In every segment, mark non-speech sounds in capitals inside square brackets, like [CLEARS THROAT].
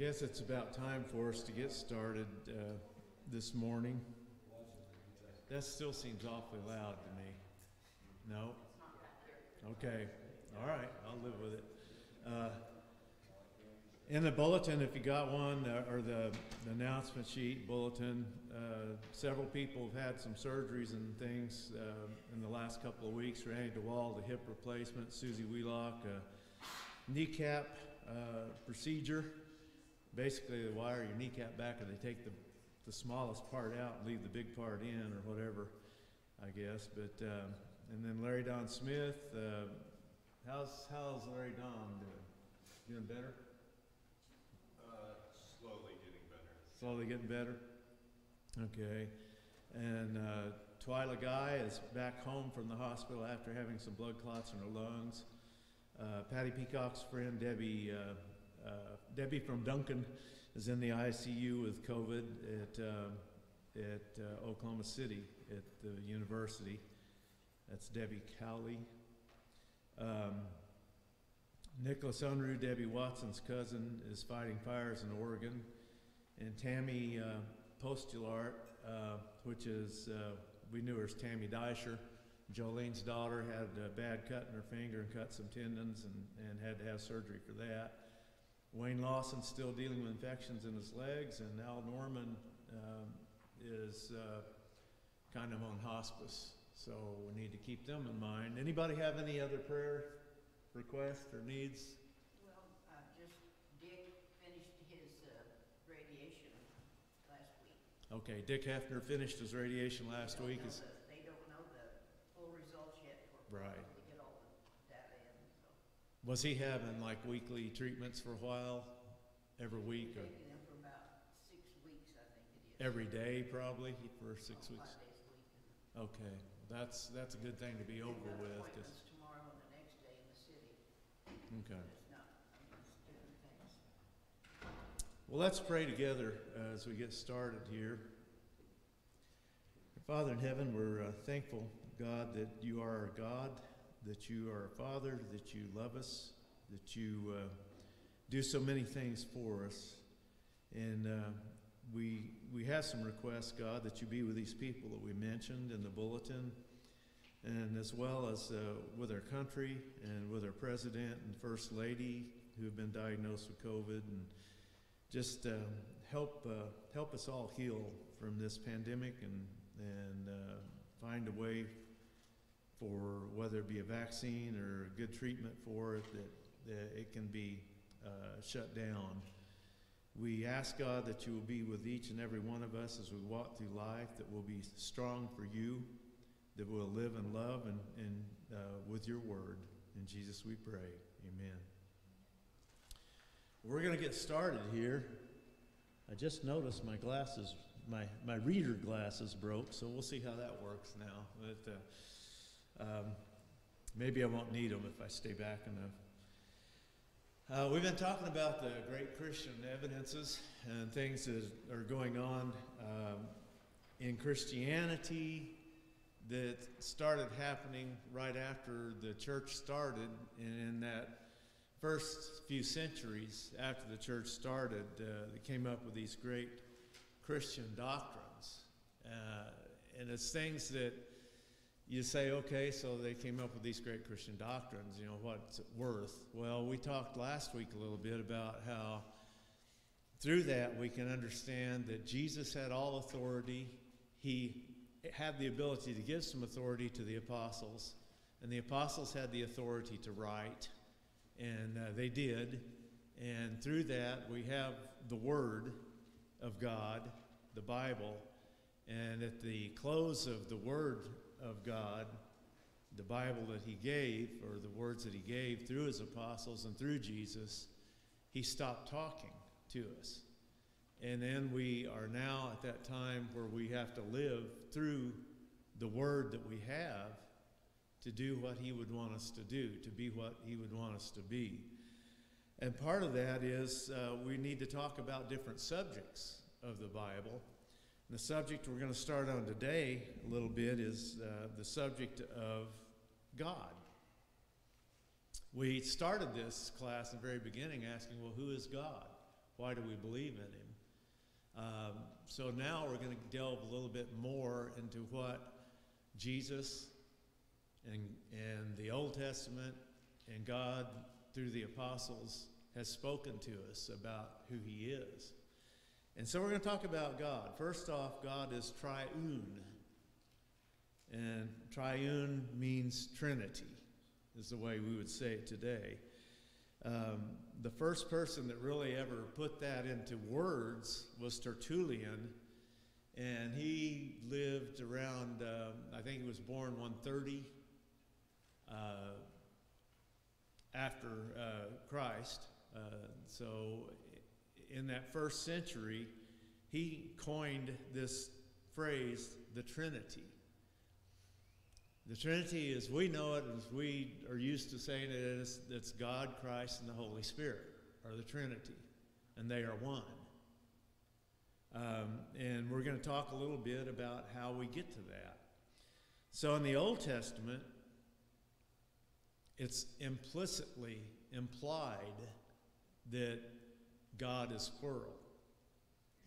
guess it's about time for us to get started uh, this morning. That still seems awfully loud to me. No? Okay. All right. I'll live with it. Uh, in the bulletin, if you got one, uh, or the, the announcement sheet bulletin, uh, several people have had some surgeries and things uh, in the last couple of weeks. Randy DeWall, the hip replacement, Susie Wheelock, kneecap uh, procedure. Basically, they wire your kneecap back and they take the, the smallest part out and leave the big part in, or whatever, I guess. But um, and then Larry Don Smith. Uh, how's how's Larry Don doing? Doing better? Uh, slowly getting better. Slowly getting better. Okay. And uh, Twyla Guy is back home from the hospital after having some blood clots in her lungs. Uh, Patty Peacock's friend Debbie uh, uh, Debbie from Duncan is in the ICU with COVID at uh, at uh, Oklahoma City at the university. That's Debbie Cowley. Um, Nicholas Unruh, Debbie Watson's cousin, is fighting fires in Oregon. And Tammy uh, Postulart, uh, which is, uh, we knew her as Tammy Deisher, Jolene's daughter, had a bad cut in her finger and cut some tendons and, and had to have surgery for that. Wayne Lawson's still dealing with infections in his legs, and Al Norman um, is uh, kind of on hospice. So we need to keep them in mind. Anybody have any other prayer requests or needs? Well, uh, just Dick finished his, uh, radiation last week. Okay, Dick Hefner finished his radiation last week. Is, the- They don't know the full results yet for, Right. to get all the data in, so. Was he having like weekly treatments for a while? Every week or Taking them for about six weeks, I think it is. every day probably for six weeks? Five days a week. Okay, that's, that's a good thing to be they've over got with. 'cause- Appointments tomorrow and the next day in the city. okay. It's not, I'm just doing things. Well, let's pray together uh, as we get started here. Father in heaven, we're uh, thankful, God, that you are our God, that you are a Father, that you love us, that you uh, do so many things for us. And uh, we, we have some requests, God, that you be with these people that we mentioned in the bulletin, and as well as uh, with our country and with our president and first lady who have been diagnosed with COVID and just uh, help uh, help us all heal from this pandemic and and uh, find a way for whether it be a vaccine or a good treatment for it that, that it can be uh, shut down. We ask God that you will be with each and every one of us as we walk through life, that we'll be strong for you, that we'll live in love and, and uh, with your word. In Jesus we pray. Amen. We're going to get started here. I just noticed my glasses, my, my reader glasses broke, so we'll see how that works now. But uh, um, maybe I won't need them if I stay back enough. Uh, we've been talking about the great Christian evidences and things that are going on um, in Christianity that started happening right after the church started, and in that first few centuries after the church started, uh, they came up with these great Christian doctrines. Uh, and it's things that you say, okay, so they came up with these great Christian doctrines, you know, what's it worth? Well, we talked last week a little bit about how through that we can understand that Jesus had all authority. He had the ability to give some authority to the apostles, and the apostles had the authority to write and uh, they did. And through that, we have the Word of God, the Bible. And at the close of the Word of God, the Bible that He gave, or the words that He gave through His apostles and through Jesus, He stopped talking to us. And then we are now at that time where we have to live through the Word that we have to do what He would want us to do, to be what He would want us to be. And part of that is uh, we need to talk about different subjects of the Bible. The subject we're going to start on today a little bit is uh, the subject of God. We started this class in the very beginning asking, well, who is God? Why do we believe in him? Um, so now we're going to delve a little bit more into what Jesus and, and the Old Testament and God through the apostles has spoken to us about who he is. And so we're going to talk about God. First off, God is triune. And triune means Trinity, is the way we would say it today. Um, the first person that really ever put that into words was Tertullian, and he lived around, uh, I think he was born 130 uh, after uh, Christ. Uh, so, in that first century, he coined this phrase, the Trinity. The Trinity, as we know it, as we are used to saying it, is it's God, Christ, and the Holy Spirit, are the Trinity, and they are one. Um, and we're going to talk a little bit about how we get to that. So in the Old Testament, it's implicitly implied that God is plural,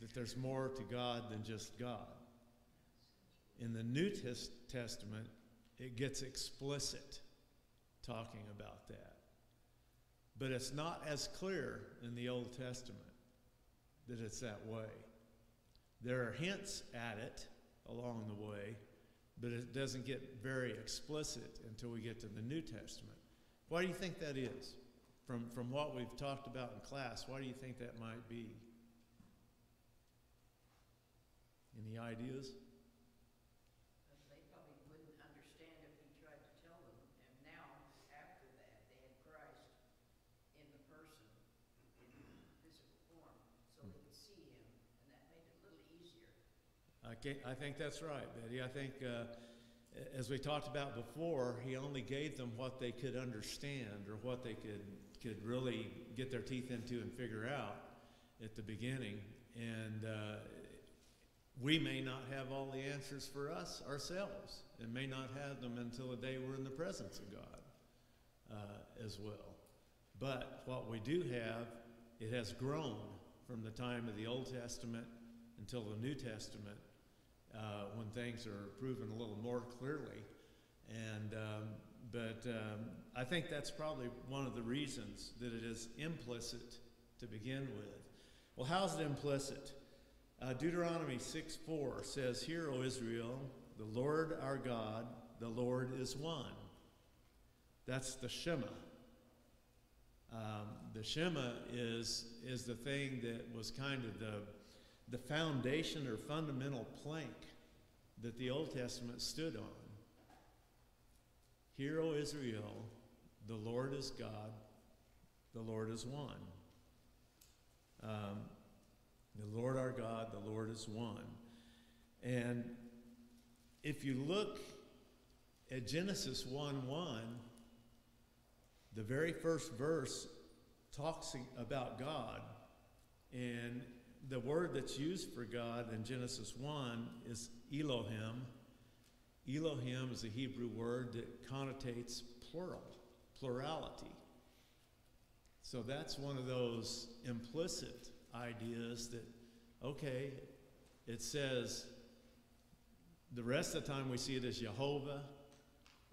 that there's more to God than just God. In the New Tes- Testament, it gets explicit talking about that. But it's not as clear in the Old Testament that it's that way. There are hints at it along the way, but it doesn't get very explicit until we get to the New Testament. Why do you think that is? From, from what we've talked about in class, why do you think that might be? Any ideas? They probably wouldn't understand if we tried to tell them. And now, after that, they had Christ in the person, in physical form, so they could see him, and that made it a little easier. I, ca- I think that's right, Betty. I think, uh, as we talked about before, he only gave them what they could understand or what they could, could really get their teeth into and figure out at the beginning. And uh, we may not have all the answers for us ourselves and may not have them until the day we're in the presence of God uh, as well. But what we do have, it has grown from the time of the Old Testament until the New Testament uh, when things are proven a little more clearly. And um, but um, I think that's probably one of the reasons that it is implicit to begin with. Well, how's it implicit? Uh, Deuteronomy 6 4 says, Hear, O Israel, the Lord our God, the Lord is one. That's the Shema. Um, the Shema is, is the thing that was kind of the, the foundation or fundamental plank that the Old Testament stood on. Hear, O Israel, the Lord is God, the Lord is one. Um, the Lord our God, the Lord is one. And if you look at Genesis 1 1, the very first verse talks about God. And the word that's used for God in Genesis 1 is Elohim. Elohim is a Hebrew word that connotates plural, plurality. So that's one of those implicit ideas that, okay, it says, the rest of the time we see it as Jehovah,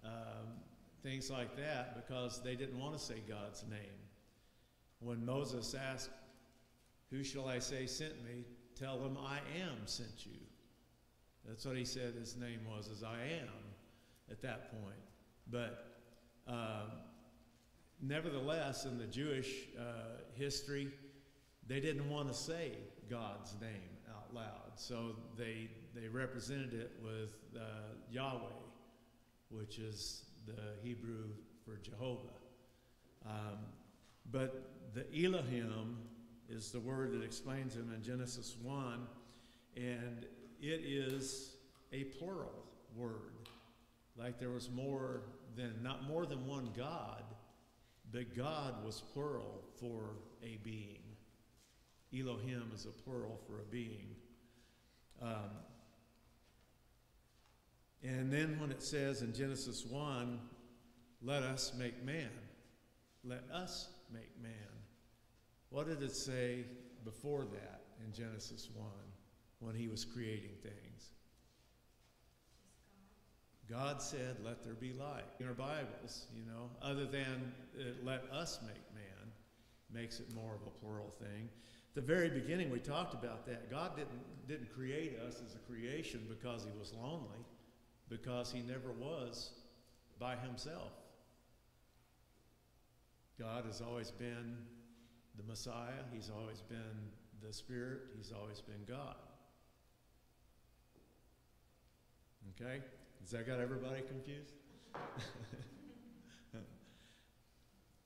um, things like that, because they didn't want to say God's name. When Moses asked, Who shall I say sent me? Tell them I am sent you. That's what he said his name was, as I am at that point. But um, nevertheless, in the Jewish uh, history, they didn't want to say God's name out loud. So they, they represented it with uh, Yahweh, which is the Hebrew for Jehovah. Um, but the Elohim is the word that explains him in Genesis 1, and it is a plural word. Like there was more than, not more than one God, but God was plural for a being. Elohim is a plural for a being. Um, and then when it says in Genesis 1, let us make man, let us make man. What did it say before that in Genesis 1 when he was creating things? God said, Let there be light. In our Bibles, you know, other than uh, let us make man, makes it more of a plural thing. The very beginning, we talked about that. God didn't, didn't create us as a creation because he was lonely, because he never was by himself. God has always been the Messiah, he's always been the Spirit, he's always been God. Okay? Has that got everybody confused? [LAUGHS]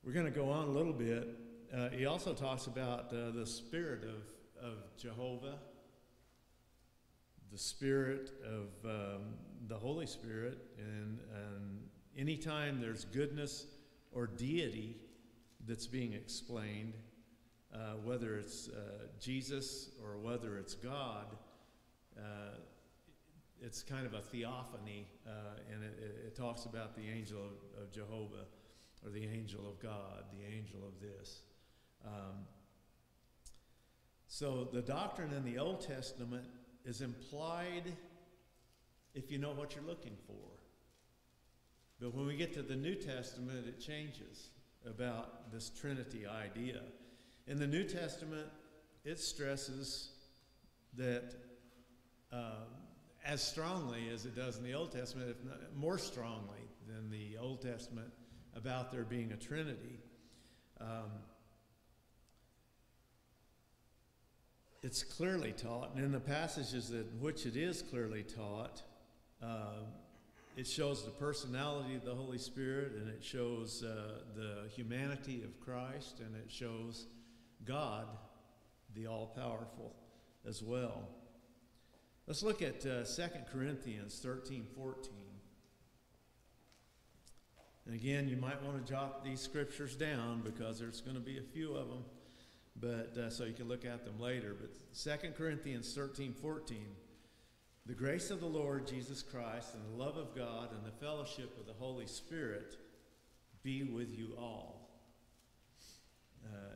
We're going to go on a little bit. Uh, he also talks about uh, the spirit of, of Jehovah, the spirit of um, the Holy Spirit, and, and anytime there's goodness or deity that's being explained, uh, whether it's uh, Jesus or whether it's God, uh, it's kind of a theophany, uh, and it, it, talks about the angel of, of Jehovah or the angel of God, the angel of this. Um, so the doctrine in the Old Testament is implied if you know what you're looking for. But when we get to the New Testament, it changes about this Trinity idea. In the New Testament, it stresses that um, as strongly as it does in the Old Testament, if not more strongly than the Old Testament, about there being a Trinity. Um, it's clearly taught, and in the passages in which it is clearly taught, uh, it shows the personality of the Holy Spirit, and it shows uh, the humanity of Christ, and it shows God, the all powerful, as well. Let's look at uh, 2 Corinthians 13 14. And again, you might want to jot these scriptures down because there's going to be a few of them, but uh, so you can look at them later. But 2 Corinthians 13 14. The grace of the Lord Jesus Christ and the love of God and the fellowship of the Holy Spirit be with you all. Uh,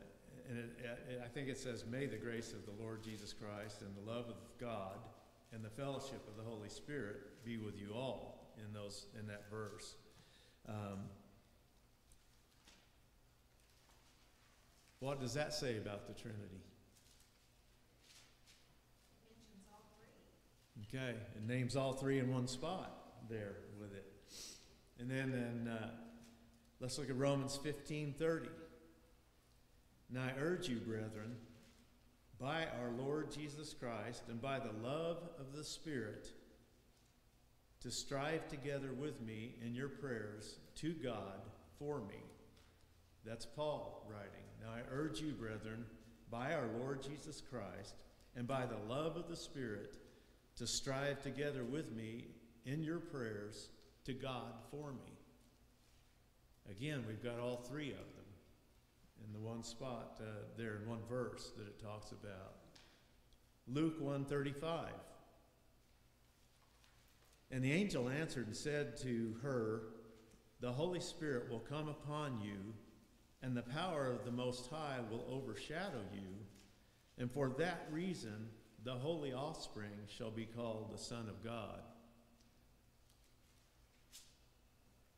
and it, it, I think it says, May the grace of the Lord Jesus Christ and the love of God and the fellowship of the Holy Spirit be with you all in those in that verse. Um, what does that say about the Trinity? Okay, it names all three in one spot there with it. And then, then uh, let's look at Romans 15 30. Now I urge you, brethren, by our Lord Jesus Christ and by the love of the Spirit, to strive together with me in your prayers to God for me. That's Paul writing. Now I urge you, brethren, by our Lord Jesus Christ and by the love of the Spirit, to strive together with me in your prayers to God for me. Again, we've got all three of them in the one spot uh, there in one verse that it talks about. Luke 135. And the angel answered and said to her, The Holy Spirit will come upon you, and the power of the Most High will overshadow you, and for that reason the holy offspring shall be called the Son of God.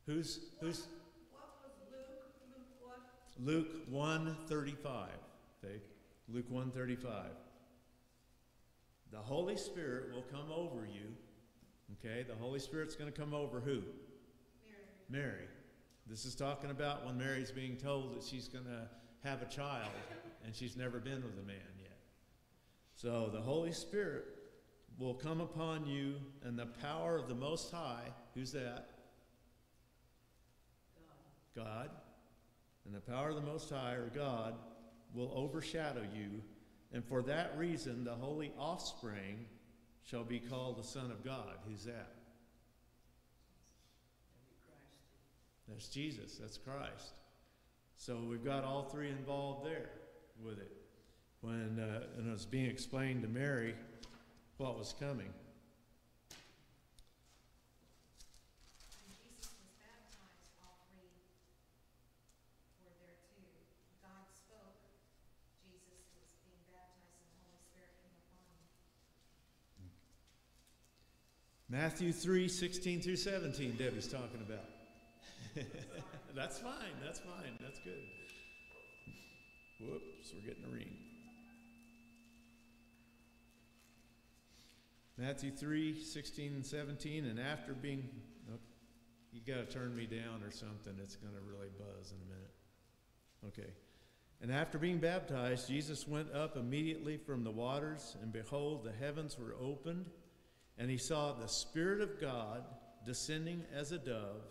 Who's who's What was Luke, Luke what? Luke 135. Okay? Luke 135. The Holy Spirit will come over you. Okay? The Holy Spirit's going to come over who? Mary. Mary. This is talking about when Mary's being told that she's going to have a child [LAUGHS] and she's never been with a man yet. So the Holy Spirit will come upon you and the power of the Most High, who's that? God. God. And the power of the Most High, or God, will overshadow you. And for that reason, the holy offspring shall be called the Son of God. Who's that? That's Jesus. That's Christ. So we've got all three involved there with it. When uh, and it was being explained to Mary what was coming. When Jesus was baptized, all three were there too. God spoke, Matthew 3 16 through 17, Debbie's talking about. [LAUGHS] that's fine, that's fine, that's good. Whoops, we're getting a ring. Matthew 3 16 and 17, and after being. Nope, you got to turn me down or something, it's going to really buzz in a minute. Okay. And after being baptized, Jesus went up immediately from the waters, and behold, the heavens were opened, and he saw the Spirit of God descending as a dove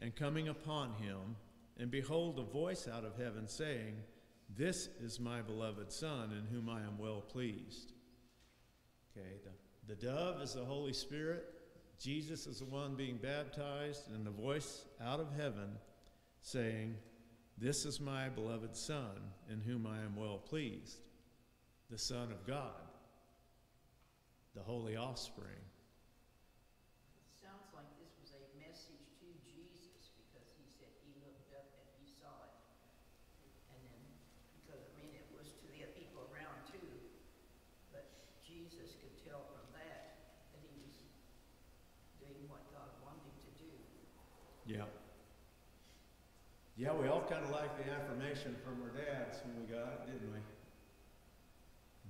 and coming upon him. And behold, a voice out of heaven saying, This is my beloved Son, in whom I am well pleased. Okay, the, the dove is the Holy Spirit. Jesus is the one being baptized, and the voice out of heaven saying, This is my beloved Son, in whom I am well pleased. The Son of God, the holy offspring. It sounds like this was a message to Jesus because he said he looked up and he saw it. And then, because, I mean, it was to the people around too, but Jesus could tell from that that he was doing what God wanted him to do. Yeah. Yeah, we all kind of like the affirmation from our dads when we got it, didn't we?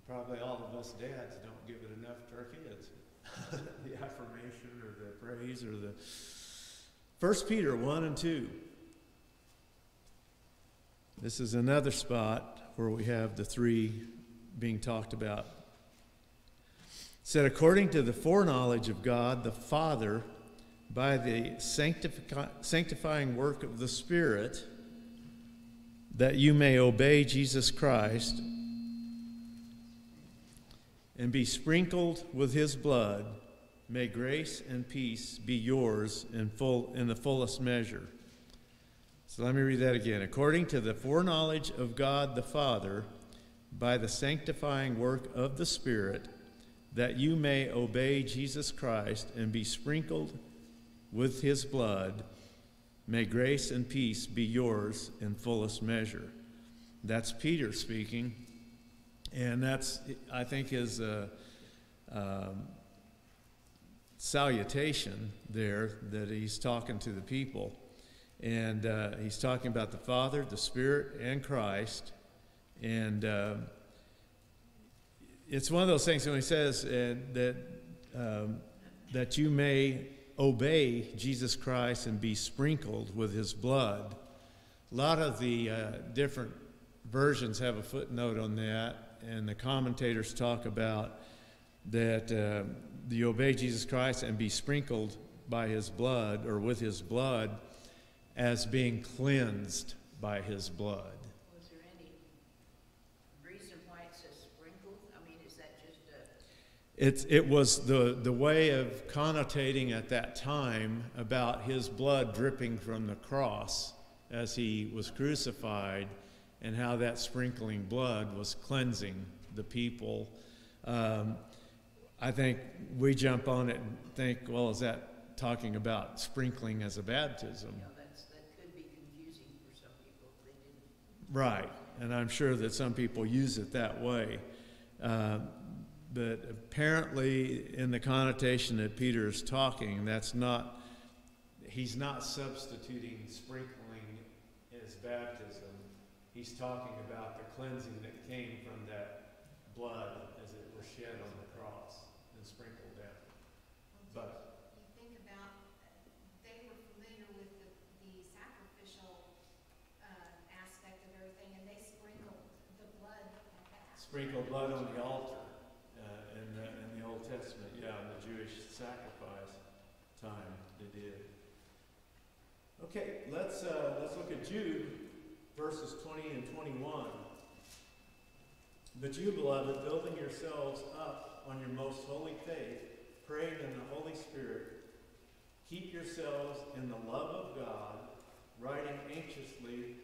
Probably all of us dads don't give it enough to our kids. [LAUGHS] the affirmation or the praise or the. First Peter 1 and 2. This is another spot where we have the three being talked about. It said, according to the foreknowledge of God the Father, by the sanctifi- sanctifying work of the Spirit, that you may obey Jesus Christ and be sprinkled with his blood, may grace and peace be yours in, full, in the fullest measure. So let me read that again. According to the foreknowledge of God the Father, by the sanctifying work of the Spirit, that you may obey Jesus Christ and be sprinkled with his blood, may grace and peace be yours in fullest measure. That's Peter speaking. And that's, I think, his uh, um, salutation there that he's talking to the people. And uh, he's talking about the Father, the Spirit, and Christ. And uh, it's one of those things when he says uh, that, um, that you may obey Jesus Christ and be sprinkled with his blood. A lot of the uh, different versions have a footnote on that, and the commentators talk about that uh, you obey Jesus Christ and be sprinkled by his blood or with his blood as being cleansed by his blood. Was there any reason why it says sprinkled? I mean, is that just a, It, it was the, the way of connotating at that time about his blood dripping from the cross as he was crucified and how that sprinkling blood was cleansing the people. Um, I think we jump on it and think, well, is that talking about sprinkling as a baptism? that's, that could be confusing for some people they didn't Right, and I'm sure that some people use it that way. Uh, but apparently, in the connotation that Peter is talking, that's not, he's not substituting sprinkling as baptism. He's talking about the cleansing that came from that blood as it was shed on the cross and sprinkled down. But, You think about, they were familiar with the, the sacrificial, aspect of everything, and they sprinkled the blood sprinkled blood on the altar uh, in, the, in the Old Testament, yeah, in the Jewish sacrifice time they did. Okay, let's uh, let's look at Jude verses 20 and 21. But you, beloved, building yourselves up on your most holy faith, praying in the Holy Spirit, keep yourselves in the love of God, writing anxiously,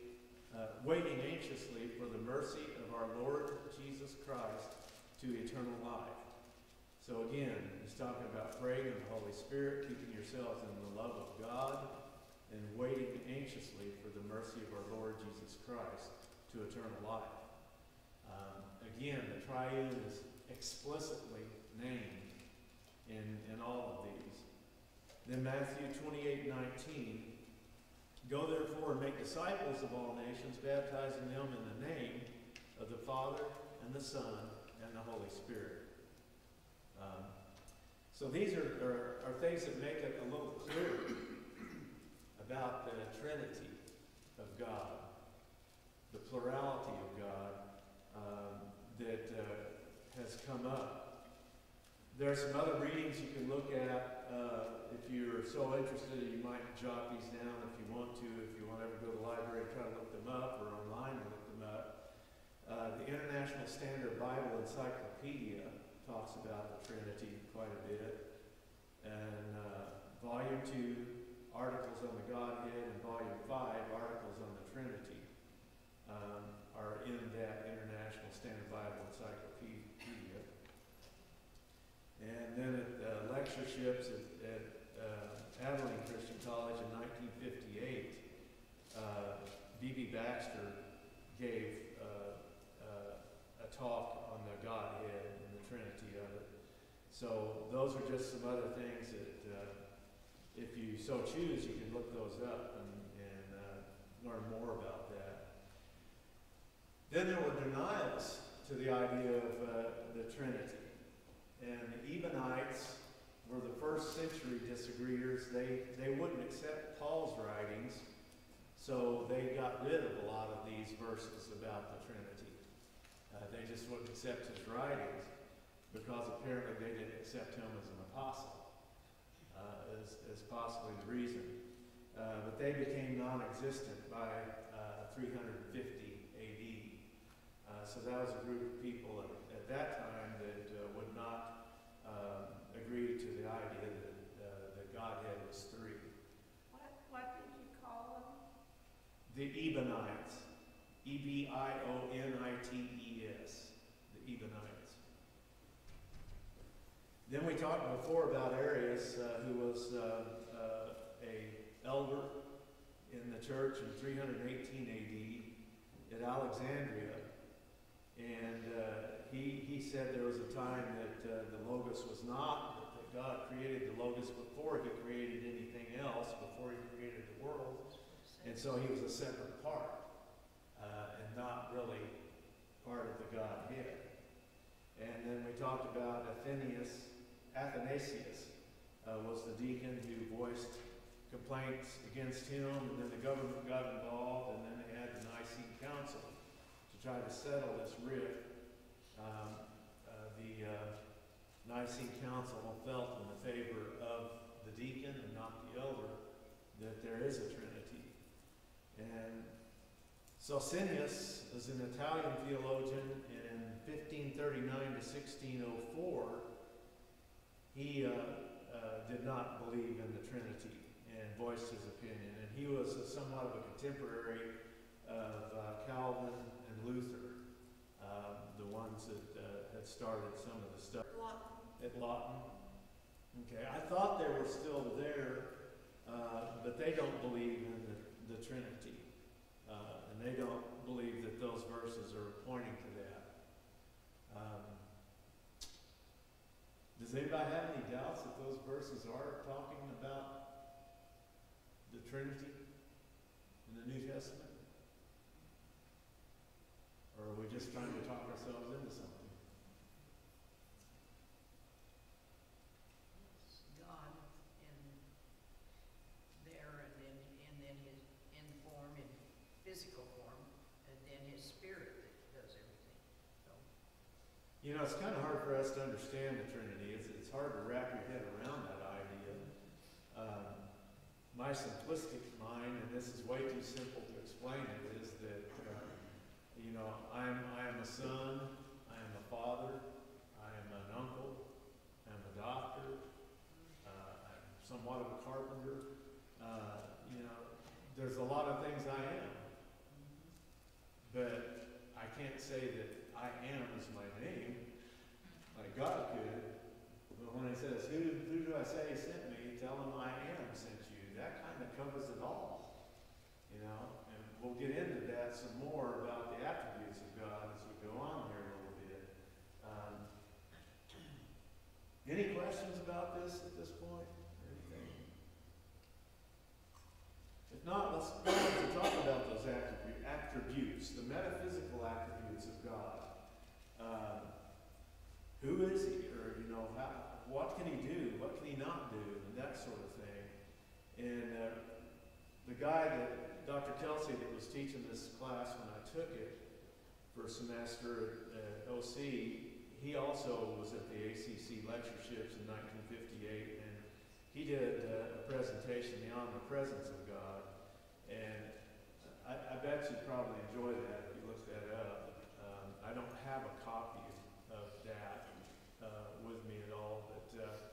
uh, waiting anxiously for the mercy of our Lord Jesus Christ to eternal life. So again, he's talking about praying in the Holy Spirit, keeping yourselves in the love of God, and waiting anxiously for the mercy of our Lord Jesus Christ to eternal life. Um, again, the triune is explicitly named in, in all of these. Then Matthew 28 19. Go therefore and make disciples of all nations, baptizing them in the name of the Father and the Son and the Holy Spirit. Um, so these are, are, are things that make it a little clearer about the Trinity of God, the plurality of God um, that uh, has come up. There are some other readings you can look at. Uh, if you're so interested, you might jot these down if you want to. If you want to ever go to the library and try to look them up or online and look them up. Uh, the International Standard Bible Encyclopedia talks about the Trinity quite a bit. And uh, Volume 2, Articles on the Godhead, and Volume 5, Articles on the Trinity, um, are in that International Standard Bible Encyclopedia. And then at uh, lectureships at, at uh, Abilene Christian College in 1958, uh, Baxter gave uh, uh, a talk on the Godhead and the Trinity of it. So those are just some other things that, uh, if you so choose, you can look those up and, and uh, learn more about that. Then there were denials to the idea of uh, the Trinity. And the Ebionites were the first century disagreeers. They, they wouldn't accept Paul's writings, so they got rid of a lot of these verses about the Trinity. Uh, they just wouldn't accept his writings because apparently they didn't accept him as an apostle, uh, as, as possibly the reason. Uh, but they became non existent by uh, 350 AD. Uh, so that was a group of people at, at that time that uh, would not um, agree to the idea that uh, the Godhead was three. What, what did you call them? The Ebionites. E B I O N I T E S. The Ebionites. Then we talked before about Arius, uh, who was uh, uh, a elder in the church in 318 AD at Alexandria. And uh, he, he said there was a time that uh, the Logos was not, that, God created the Logos before he created anything else, before he created the world. And so he was a separate part, and not really part of the Godhead. And then we talked about Athenius, Athanasius uh, was the deacon who voiced complaints against him, and then the government got involved, and then they had the Nicene Council to try to settle this rift. Um, uh, the uh, Nicene Council felt in the favor of the deacon and not the elder that there is a Trinity. And Socinius is an Italian theologian and in 1539 to 1604. He uh, uh, did not believe in the Trinity and voiced his opinion. And he was a, somewhat of a contemporary of uh, Calvin and Luther, um, the ones that uh, had started some of the stuff at Lawton. Okay, I thought they were still there, uh, but they don't believe in the, the Trinity. Uh, and they don't believe that those verses are pointing to that. Um, does anybody have any doubts that those verses are talking about the Trinity in the New Testament? Or are we just trying to talk ourselves into something? God in there and then, and then his, in form, in physical form, and then his spirit that does everything. You know, it's kind of hard for us to understand the Trinity. It's, hard to wrap your head around that idea. Um, my simplistic mind, and this is way too simple to explain it, is that, uh, you know, I'm, I am a son, I am a father, I am an uncle, I'm a doctor, uh, I'm somewhat of a carpenter. Uh, you know, there's a lot of things I am, but I can't say that I am is my name, like God could. When he says, who, who do I say sent me? Tell him I am sent you. That kind of covers it all, you know? And we'll get into that some more about the attributes of God as we go on here a little bit. Um, [CLEARS THROAT] Any questions about this at this point? If not, let's go on to talk about those attribu- attributes, the metaphysical attributes of God. Um, who is he, or, you know, how, what can he do, what can he not do, and that sort of thing. And, uh, the guy that, Dr. Kelsey, that was teaching this class when I took it for a semester at uh, OC, he also was at the ACC lectureships in 1958, and he did uh, a presentation on the presence of God. And I, I bet you'd probably enjoy that if you look that up. Um, I don't have a copy of that uh, with me at all, but uh,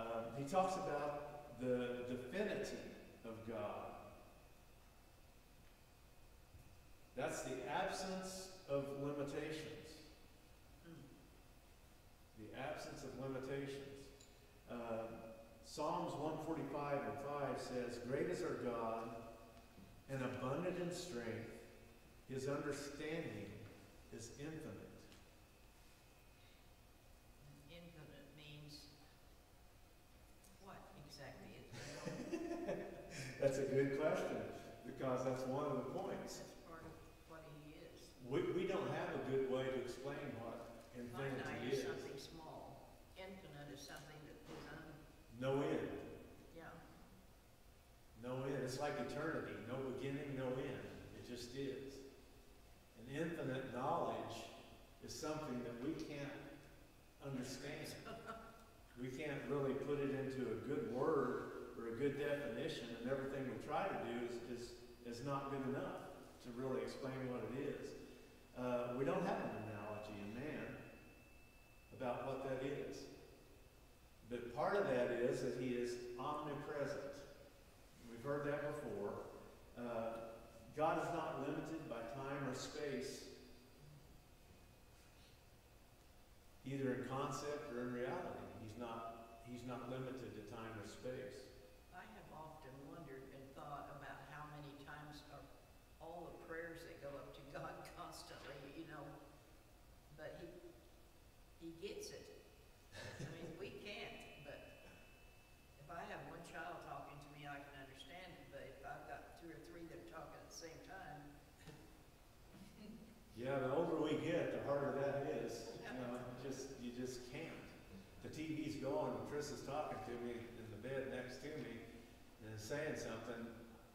um, he talks about the divinity of God. That's the absence of limitations. The absence of limitations. Um, Psalms 145 and 5 says, Great is our God and abundant in strength. His understanding is. Infinite means what exactly? It's- That's a good question because that's one of the points. That's part of what he is. We, we don't have a good way to explain what Finite infinity is is. something small. Infinite is something that is un, No end. yeah. No end. It's like eternity. No beginning, no end. It just is. And infinite knowledge is something that we can't understand. [LAUGHS] We can't really put it into a good word or a good definition, and everything we try to do is, is, is not good enough to really explain what it is. Uh, we don't have an analogy in man about what that is. But part of that is that he is omnipresent. We've heard that before. Uh, God is not limited by time or space, either in concept or in reality. He's not, he's not limited to time or space. I have often wondered and thought about how many times are all the prayers that go up to God constantly, you know, but he, he gets it. I mean, we can't, but if I have one child talking to me, I can understand it, but if I've got two or three that are talking at the same time, Yeah, the older we get, the harder that is. You know, it just, you just can't. The TV's going, and Chris is talking to me in the bed next to me and is saying something.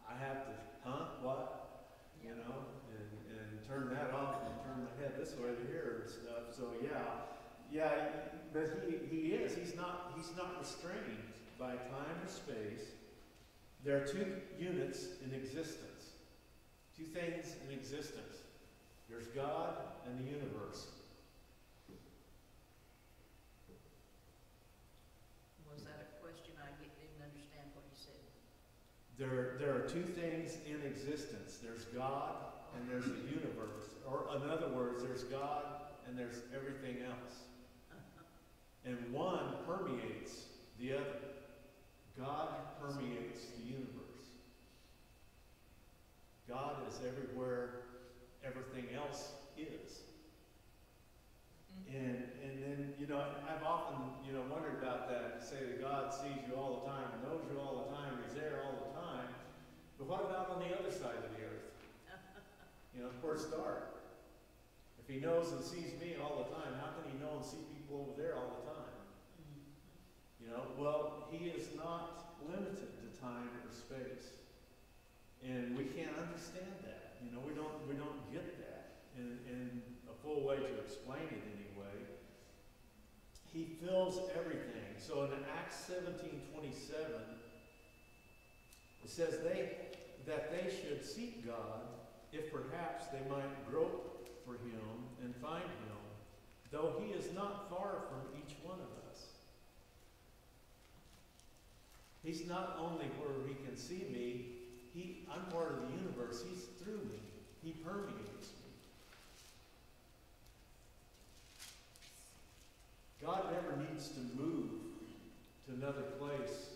I have to, huh, what? You know, and, and turn that off and turn my head this way to hear and stuff. So, yeah, yeah, but he, he is. He's not, he's not restrained by time or space. There are two units in existence, two things in existence. There's God and the universe. was that a question? I get- didn't understand what you said. There, there are two things in existence. There's God and there's the universe. Or in other words, there's God and there's everything else. And one permeates the other. God permeates the universe. God is everywhere everything else is. And, and then, you know, I've often, you know, wondered about that, To say that God sees you all the time, knows you all the time, He's there all the time. But what about on the other side of the earth? You know, to start? If He knows and sees me all the time, how can He know and see people over there all the time? You know, well, He is not limited to time or space. And we can't understand that. You know, we don't, we don't get that in, in a full way to explain it anyway. He fills everything. So in Acts seventeen twenty-seven, it says they, that they should seek God, if perhaps they might grope for him and find him, though he is not far from each one of us. He's not only where he can see me, he, I'm part of the universe. He's through me. He permeates me. God never needs to move to another place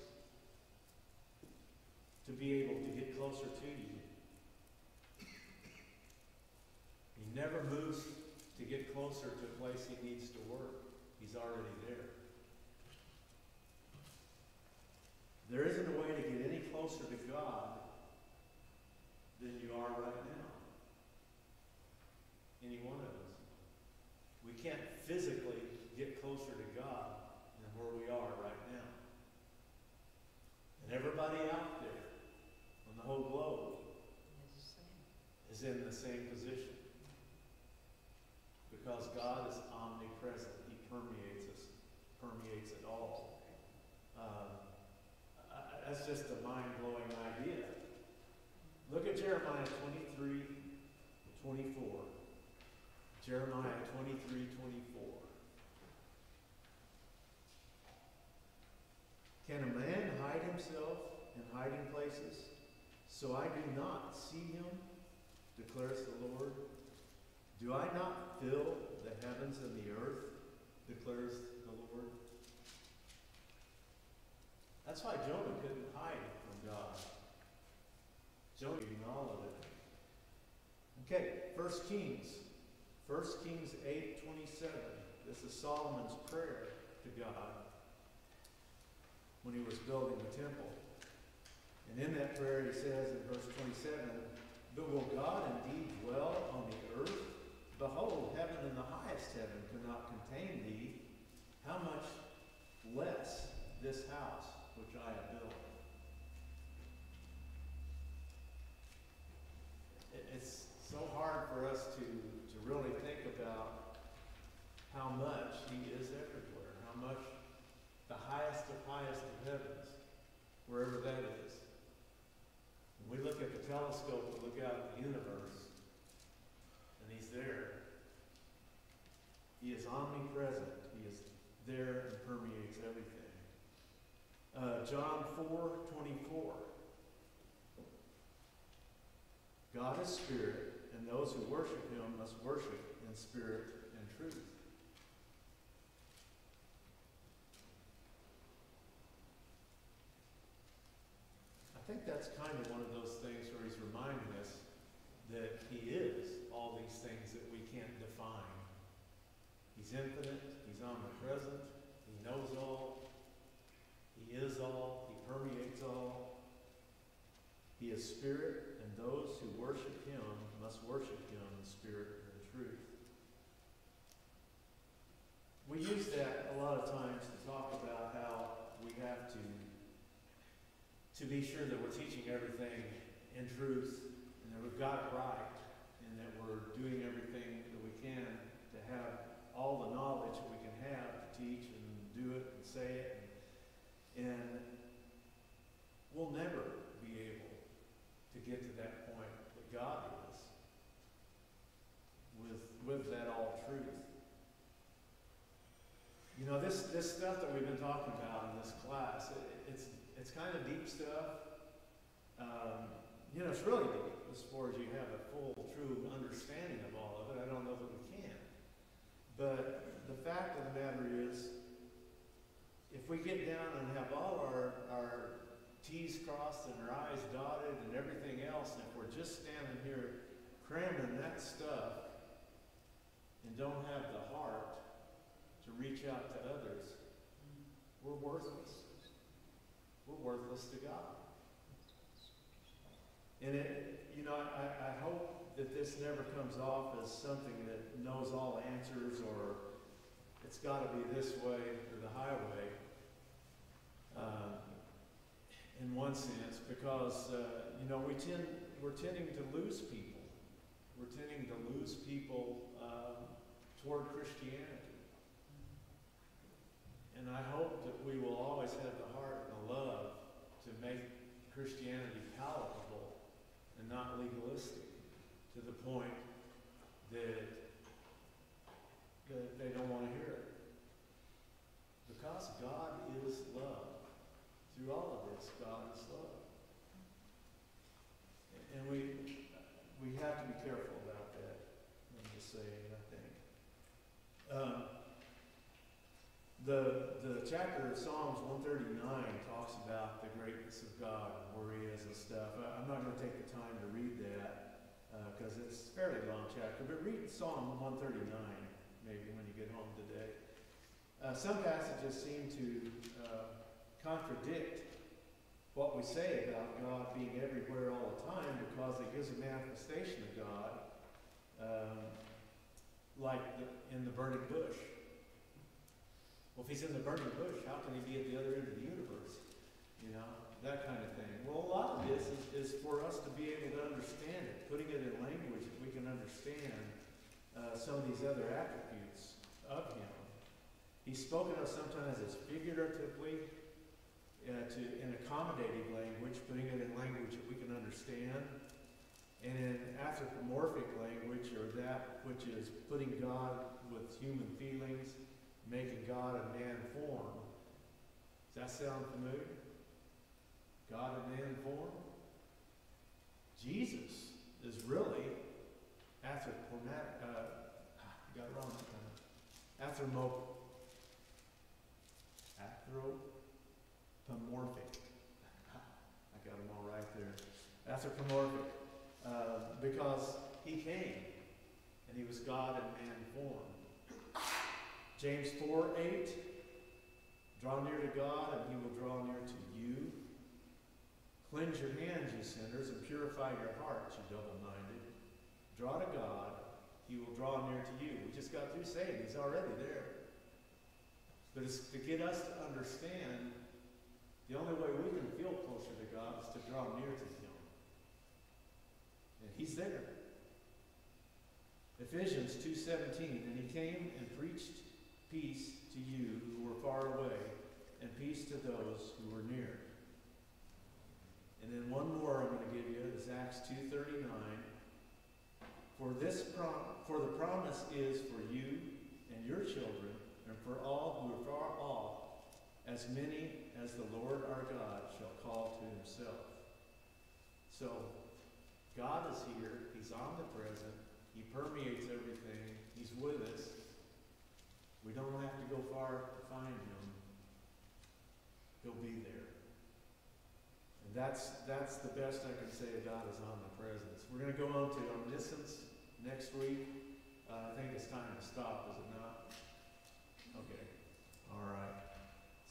to be able to get closer to you. He never moves to get closer to a place he needs to work. He's already there. There isn't a way to get any closer to God than you are right now. Any one of us. We can't physically in the same position. Because God is omnipresent. He permeates us, permeates it all. Um, I- that's just a mind-blowing idea. Look at Jeremiah 23, 24. Jeremiah 23, 24. Can a man hide himself in hiding places so I do not see him? Declares the Lord. Do I not fill the heavens and the earth? declares the Lord. That's why Jonah couldn't hide from God. Jonah reading all of it. Okay, First Kings. First Kings eight twenty-seven. This is Solomon's prayer to God when he was building the temple. And in that prayer he says in verse twenty-seven, But will God indeed dwell on the earth? Behold, heaven and the highest heaven cannot contain thee. How much less this house which I have built? It's so hard for us to, to really think about how much He is everywhere, how much the highest of highest of heavens, wherever that is. When we look at the telescope to look out at the universe, and He's there. He is omnipresent. He is there and permeates everything. Uh, John 4 24. God is spirit, and those who worship him must worship in spirit and truth. I think that's kind of one of those things where he's reminding us that he is all these things that we can't define. He's infinite, he's omnipresent, he knows all, he is all, he permeates all. He is spirit, and those who worship him must worship him in spirit and truth. We use that a lot of times to talk about how we have to to be sure that we're teaching everything in truth and that we've got it right and that we're doing everything that we can to have all the knowledge we can have to teach and do it and say it. And, and we'll never be able to get to that point that God is with, with that all truth. You know, this, this stuff that we've been talking about in this class, it, it's, it's kind of deep stuff. Um, you know, it's really deep as far as you have a full, true understanding of all of it. I don't know that we can. But the fact of the matter is, if we get down and have all our, our T's crossed and our I's dotted and everything else, and if we're just standing here cramming that stuff and don't have the heart to reach out to others, we're worthless. We're worthless to God. And it, you know, I, I hope that this never comes off as something that knows all answers or it's got to be this way or the highway. Um, in one sense, because uh, you know we tend we're tending to lose people. We're tending to lose people um, toward Christianity. And I hope that we will always have the heart and the love to make Christianity palatable and not legalistic to the point that, that they don't want to hear it. Because God is. Through all of this, God is love. And we, we have to be careful about that. I'm just saying, I think. Um, the, the chapter of Psalms 139 talks about the greatness of God and where He is and stuff. I, I'm not going to take the time to read that because it's a fairly long chapter, but read Psalm 139 maybe when you get home today. Uh, some passages seem to uh, contradict what we say about God being everywhere all the time because it gives a manifestation of God, um, like the, in the burning bush. Well, if he's in the burning bush, how can he be at the other end of the universe? You know, that kind of thing. Well, a lot of this is, is for us to be able to understand it, putting it in language that we can understand uh, some of these other attributes of him. He's spoken of sometimes as figuratively, uh, to in accommodating language, putting it in language that we can understand, and in anthropomorphic language, or that which is putting God with human feelings, making God a man form. Does that sound familiar? God in man form? Jesus is really anthropomatic, uh, you got it wrong time. Anthromo, anthropomorphic. [LAUGHS] I got them all right there. Anthropomorphic, uh, because he came and he was God in man form. James 4 8, draw near to God and he will draw near to you. Cleanse your hands, you sinners, and purify your hearts, you double minded. Draw to God, he will draw near to you. We just got through saying he's already there. But it's to get us to understand the only way we can feel closer to God is to draw near to him. And he's there. Ephesians 2:17 and he came and preached peace to you who were far away and peace to those who were near. And then one more I'm going to give you is Acts 2:39. For this prom- for the promise is for you and your children and for all who are far off, as many as the Lord our God shall call to himself. So God is here, he's omnipresent, he permeates everything, he's with us. We don't have to go far to find him. He'll be there. And that's, that's the best I can say about his omnipresence. We're going to go on to omniscience next week. Uh, I think it's time to stop, is it not? Okay. All right.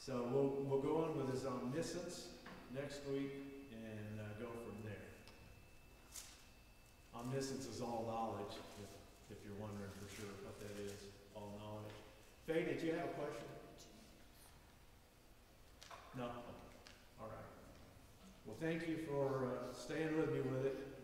So we'll, we'll go on with his omniscience next week and uh, go from there. Omniscience is all knowledge, if, if you're wondering for sure what that is, all knowledge. Faye, did you have a question? No? All right. Well, thank you for uh, staying with me with